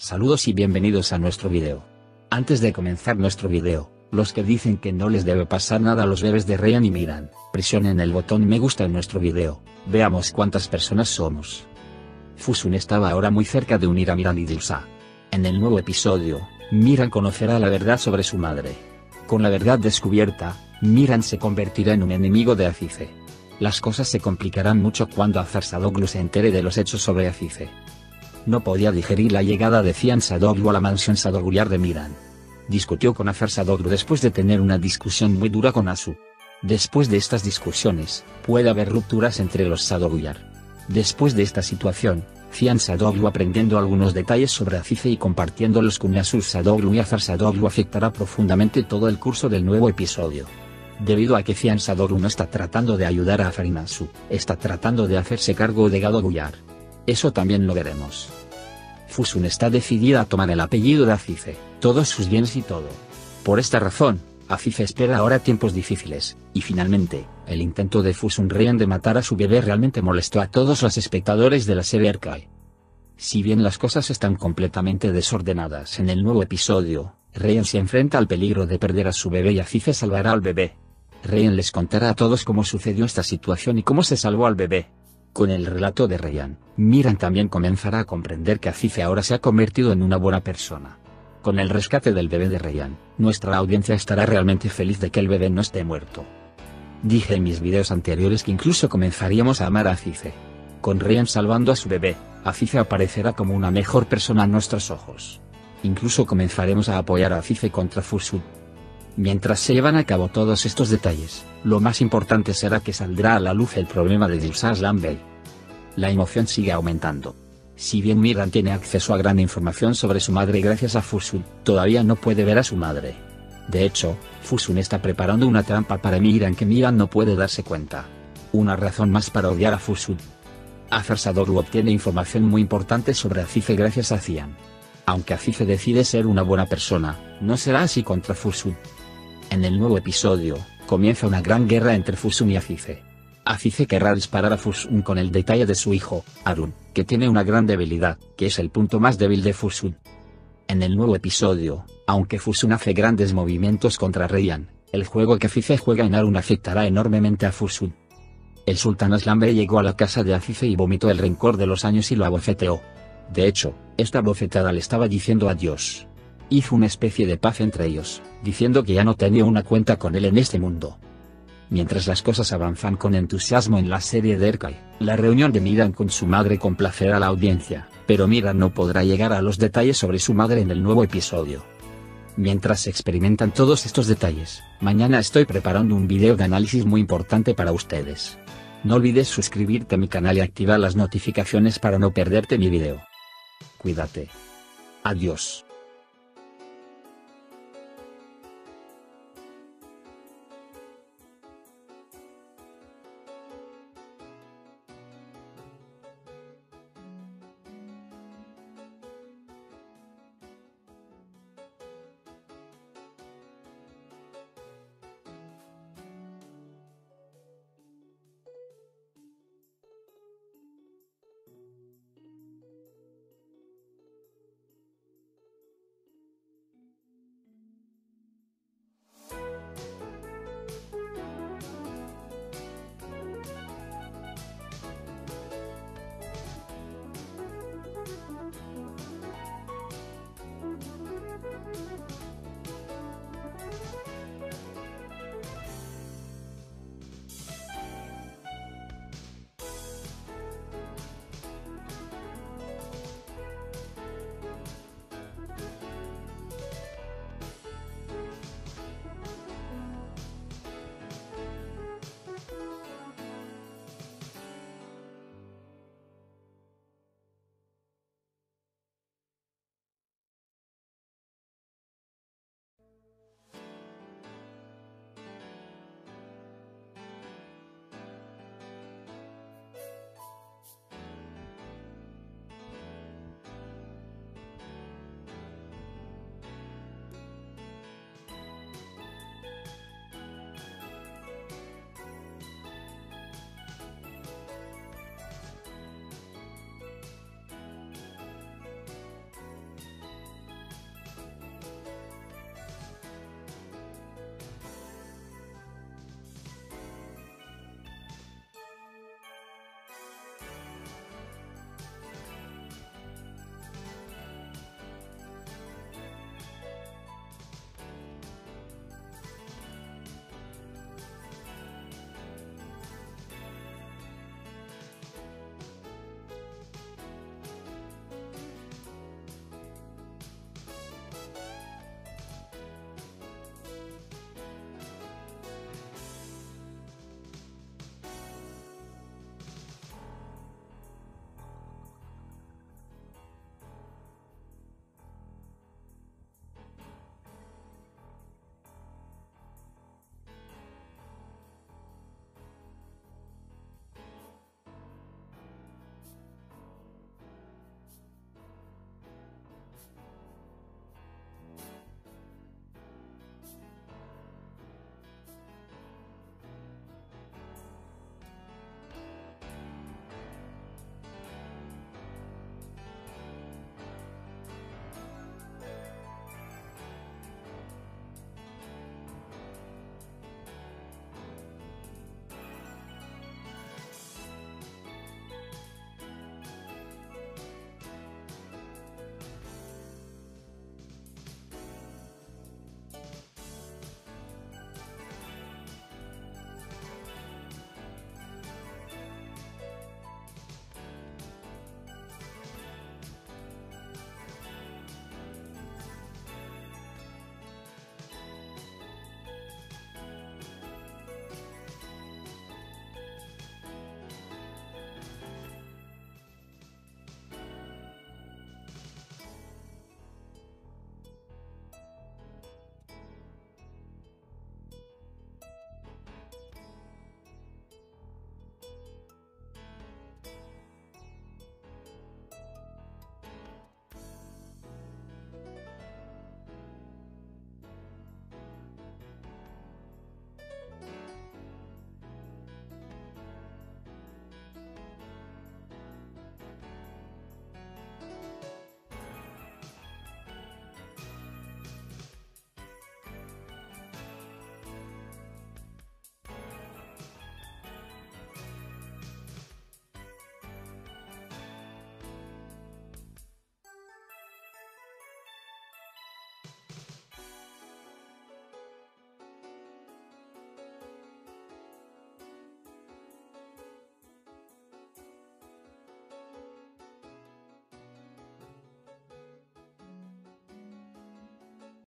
Saludos y bienvenidos a nuestro video. Antes de comenzar nuestro video, los que dicen que no les debe pasar nada a los bebés de Ryan y Miran, presionen el botón me gusta en nuestro video, veamos cuántas personas somos. Fusun estaba ahora muy cerca de unir a Miran y Dilsa. En el nuevo episodio, Miran conocerá la verdad sobre su madre. Con la verdad descubierta, Miran se convertirá en un enemigo de Azize. Las cosas se complicarán mucho cuando Azar Sadoglu se entere de los hechos sobre Azize no podía digerir la llegada de Cian Sadoglu a la mansión Sadoguyar de Miran. Discutió con Afar Sadoglu después de tener una discusión muy dura con Asu. Después de estas discusiones, puede haber rupturas entre los Sadoguyar. Después de esta situación, Cian Sadoglu aprendiendo algunos detalles sobre Azife y compartiéndolos con Asu Sadoglu y Afar Sadoglu afectará profundamente todo el curso del nuevo episodio. Debido a que Cian Sadoglu no está tratando de ayudar a Asu, está tratando de hacerse cargo de Gado Guyar. Eso también lo veremos. Fusun está decidida a tomar el apellido de Azife, todos sus bienes y todo. Por esta razón, Azife espera ahora tiempos difíciles, y finalmente, el intento de Fusun Ryan de matar a su bebé realmente molestó a todos los espectadores de la serie Arkai. Si bien las cosas están completamente desordenadas en el nuevo episodio, Ryan se enfrenta al peligro de perder a su bebé y Azife salvará al bebé. Ryan les contará a todos cómo sucedió esta situación y cómo se salvó al bebé. Con el relato de Ryan, Miran también comenzará a comprender que Azife ahora se ha convertido en una buena persona. Con el rescate del bebé de Ryan, nuestra audiencia estará realmente feliz de que el bebé no esté muerto. Dije en mis videos anteriores que incluso comenzaríamos a amar a Azife. Con Ryan salvando a su bebé, Azife aparecerá como una mejor persona a nuestros ojos. Incluso comenzaremos a apoyar a Azife contra Fusu. Mientras se llevan a cabo todos estos detalles, lo más importante será que saldrá a la luz el problema de Dilsas Lambey. La emoción sigue aumentando. Si bien Miran tiene acceso a gran información sobre su madre gracias a Fusun, todavía no puede ver a su madre. De hecho, Fusun está preparando una trampa para Miran que Miran no puede darse cuenta. Una razón más para odiar a Fusun. Azar Sadoglu obtiene información muy importante sobre Azife gracias a Cian. Aunque Azife decide ser una buena persona, no será así contra Fusun. En el nuevo episodio, comienza una gran guerra entre Fusun y Azize. Azize querrá disparar a Fusun con el detalle de su hijo, Arun, que tiene una gran debilidad, que es el punto más débil de Fusun. En el nuevo episodio, aunque Fusun hace grandes movimientos contra Ryan, el juego que Azize juega en Arun afectará enormemente a Fusun. El sultán Aslambe llegó a la casa de Azize y vomitó el rencor de los años y lo abofeteó. De hecho, esta bofetada le estaba diciendo adiós hizo una especie de paz entre ellos, diciendo que ya no tenía una cuenta con él en este mundo. Mientras las cosas avanzan con entusiasmo en la serie de Erkai, la reunión de Miran con su madre complacerá a la audiencia, pero Miran no podrá llegar a los detalles sobre su madre en el nuevo episodio. Mientras experimentan todos estos detalles, mañana estoy preparando un video de análisis muy importante para ustedes. No olvides suscribirte a mi canal y activar las notificaciones para no perderte mi video. Cuídate. Adiós.